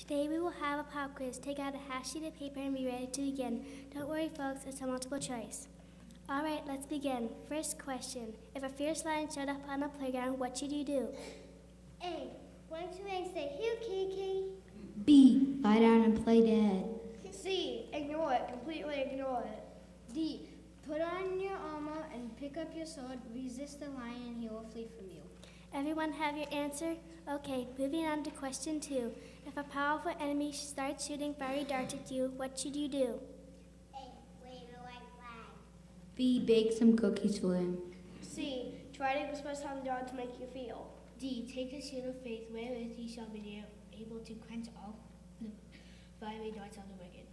Today we will have a pop quiz. Take out a half sheet of paper and be ready to begin. Don't worry, folks, it's a multiple choice. All right, let's begin. First question. If a fierce lion showed up on the playground, what should you do? A. Run to and say, here, Kiki. B. Lie down and play dead. C. Ignore it. Completely ignore it. D. Put on your armor and pick up your sword. Resist the lion and he will flee from you. Everyone have your answer? Okay, moving on to question two. If a powerful enemy starts shooting fiery darts at you, what should you do? A. Wave a white flag. B. Bake some cookies for him. C. Try to express how the darts make you feel. D. Take the shield of faith wherewith ye shall be able to quench all the fiery darts of the wicked.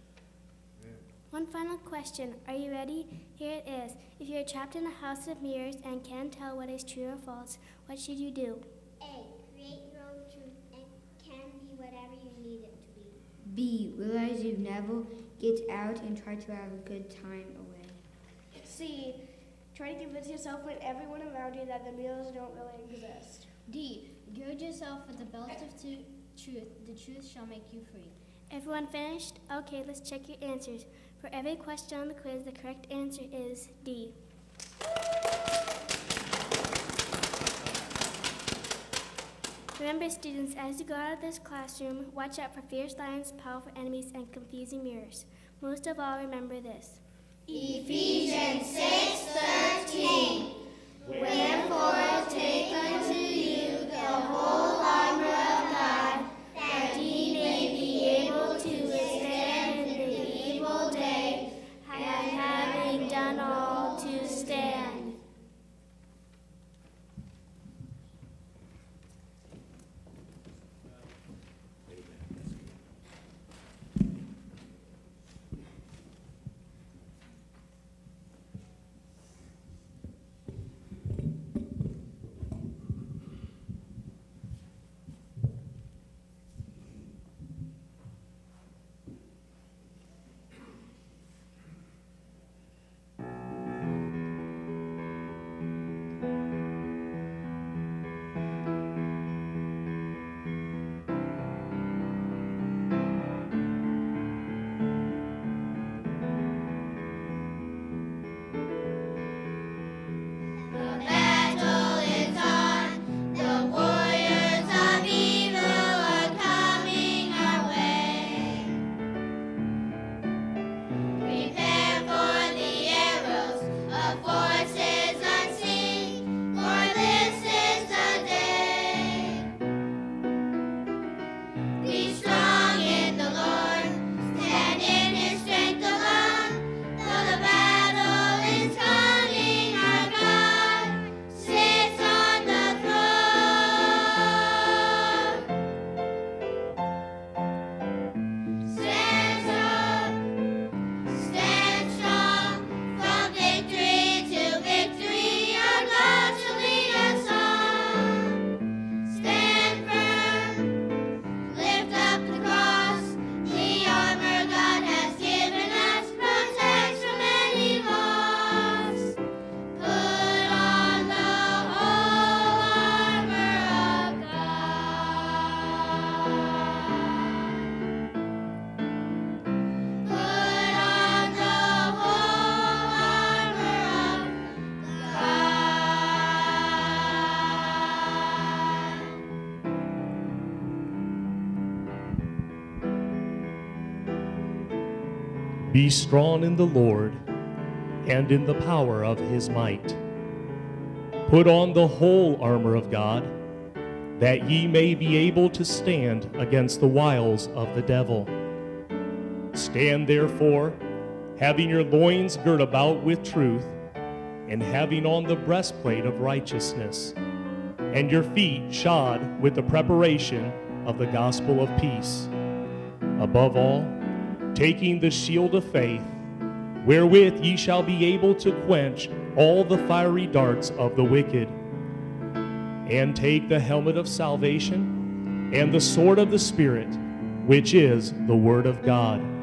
One final question. Are you ready? Here it is. If you're trapped in a house of mirrors and can't tell what is true or false, what should you do? A. Create your own truth and can be whatever you need it to be. B. Realize you've never get out and try to have a good time away. C. Try to convince yourself and everyone around you that the mirrors don't really exist. D. Gird yourself with the belt of tu- truth. The truth shall make you free. Everyone finished? Okay, let's check your answers. For every question on the quiz, the correct answer is D. Remember, students, as you go out of this classroom, watch out for fierce lions, powerful enemies, and confusing mirrors. Most of all, remember this. Ephesians 6:13 Wherefore Be strong in the Lord and in the power of his might. Put on the whole armor of God, that ye may be able to stand against the wiles of the devil. Stand therefore, having your loins girt about with truth, and having on the breastplate of righteousness, and your feet shod with the preparation of the gospel of peace. Above all, taking the shield of faith, wherewith ye shall be able to quench all the fiery darts of the wicked. And take the helmet of salvation and the sword of the Spirit, which is the Word of God